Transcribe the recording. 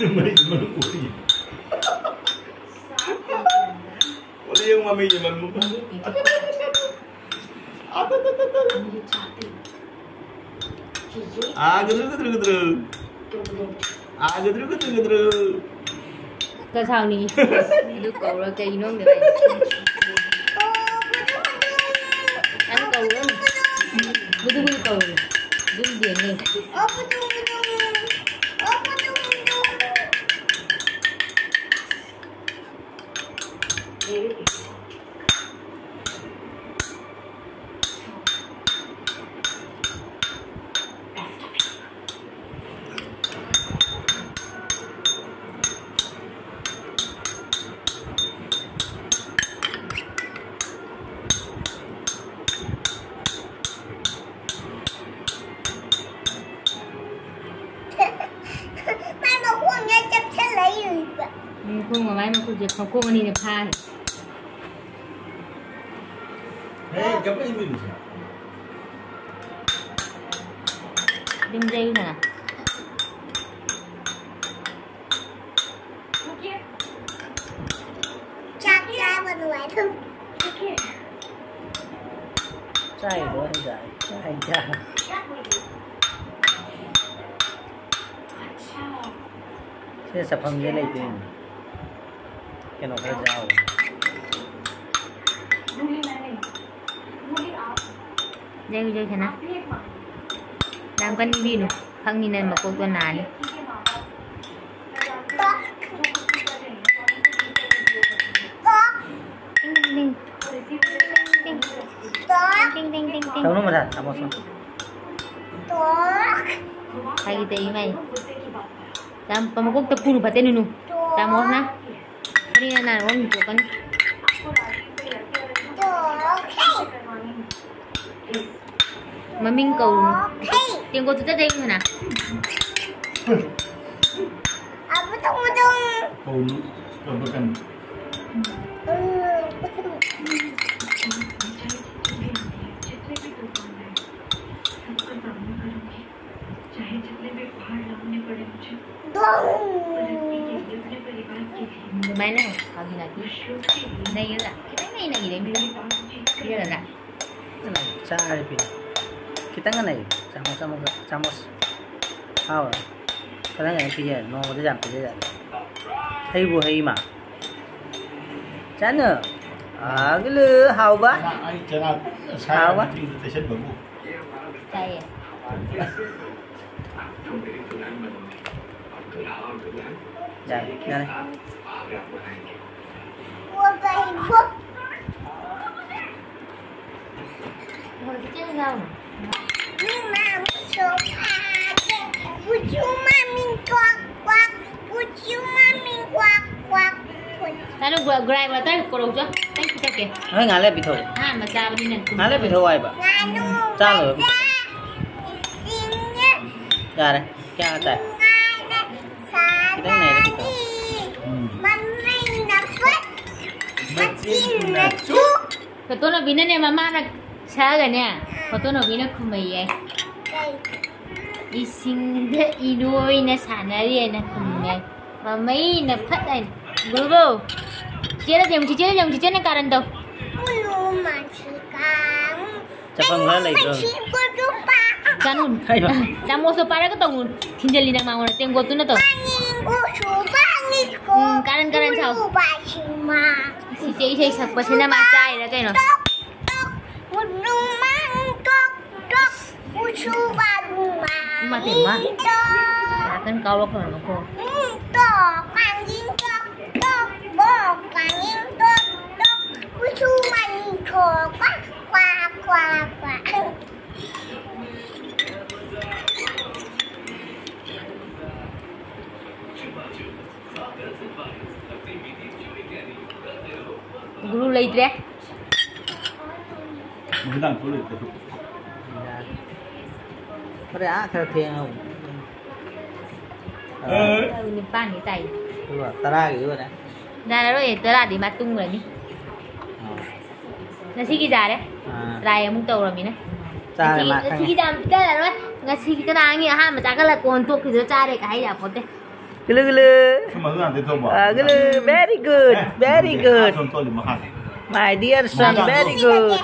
Mày mà nó ủi gì? Có đi không mà mình thì mình muốn Ah, gedru gedru gedru. Ah, gedru gedru gedru. Cái sao nè Đứa cầu ra cây nó người này Anh 여기 있는 어, 부둥부둥. 어, 부둥부둥. 네, 이렇게. Ừ, mà mà khuôn không khuôn đi nhập pha cái siapa yang ini? Đinh dây nè Chắc ra mà nói thôi Trai nữa hay dài? Trai cha. Thế sập hầm như này thì cái nó phải dao. Dây dây thế nào? Làm con đi nè Không nhìn lên mà cô tuần nà đi Đâu nó mà đặt, làm sao? Có Hay kita imay Jam pamukog tapuro pati nunu Jamos na Hari na con ron ko kan Ok cầu tiếng cô tôi đây mà nè À bố tung bố tung Kau Đúng máy này còn gì là cái đây là cái bánh này là gì đấy là Cái này cha đi pin. Kita cái này, sama sama sama. How? Cái này pin này, nó có giảm pin này. Hay bu hay mà. Chán nữa. À cái lư hào nanti invitation bagus. đây Dạ, ra đây. Quân về hạnh phúc rồi chứ đâu Nhưng mà một số à Bố chú mà mình quạt quạt Bố chú mà mình quạt quạt quạt tayo gua gray ba tayo ko rojo thank you take Nói ngã lên bị thôi. ha mà sao đi nè Ngã lên bị thôi ai bà. Cha rồi. Ra đây. Cha tại. Ngà nè Xa Cái đánh này nó bị đi Ừ. Mà mình là phất Mà xin là chúc mà nó sao rồi nè cái tôi nó bị nó không mày vậy Đây isinda iduoy na sana rin na kumne. Mamay na patan. Bulu. Chira jam chichira jam chichira na karan daw. Ulu mà chỉ càng Chắc không nói lại rồi. Chị cô chú ba Ganun. Ay ba? Damo so para ka tong tinjali na mga na tengo to na to. Karan karan sao? 是这一些小国现在妈家里的这种。我住曼谷，住我住巴鲁马尼的。哪根高了可能不？嗯，到黄金的，到到黄金。gulu đấy direk mình đang có lịch có đã theo thiền không? Ờ. ờ. Ban cái tay. Rồi ta ra cái rồi đấy? Ra rồi ta ra để mà tung rồi đi Ngasi kita ada. Raya mung tau ramina. Ngasi kita kita ada. Ngasi kita nangi ha, macam kalau kontok kita cari kahaya pote. Gula gula. Ah, very good. Very good. My dear son, very good.